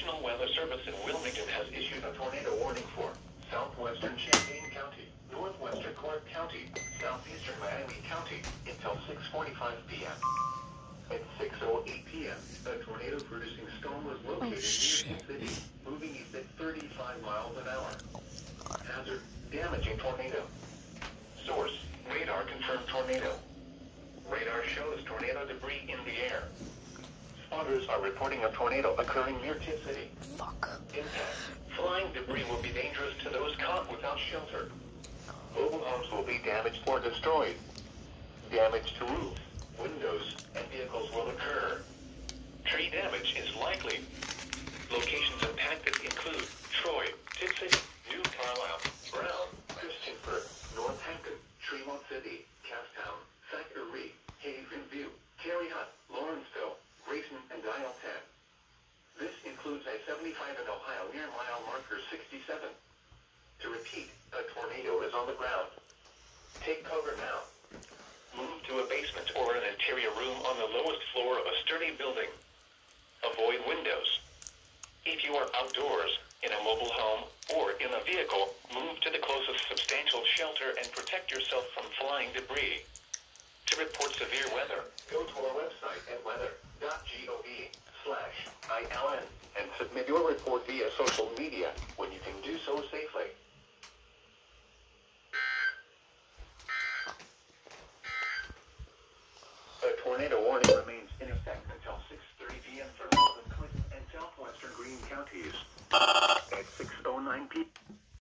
National Weather Service in Wilmington has issued a tornado warning for southwestern Champaign County, northwestern Clark County, southeastern Miami County until 6.45 p.m. At 6.08 p.m., a tornado-producing storm was oh, located near shit. the city, moving east at 35 miles an hour. Hazard, damaging tornado. Source, radar confirmed tornado. Radar shows tornado debris in the. Spotters are reporting a tornado occurring near Tipp City. Fuck. Impact. Flying debris will be dangerous to those caught without shelter. Mobile homes will be damaged or destroyed. Damage to roofs, windows, includes a 75 in Ohio near mile marker 67. To repeat, a tornado is on the ground. Take cover now. Move to a basement or an interior room on the lowest floor of a sturdy building. Avoid windows. If you are outdoors, in a mobile home, or in a vehicle, move to the closest substantial shelter and protect yourself from flying debris. To report severe weather, go to our website at weather.gov slash submit your report via social media when you can do so safely. A tornado warning remains in effect until 6.30 p.m. for northern Clinton and southwestern Greene counties. At 6.09 p.m.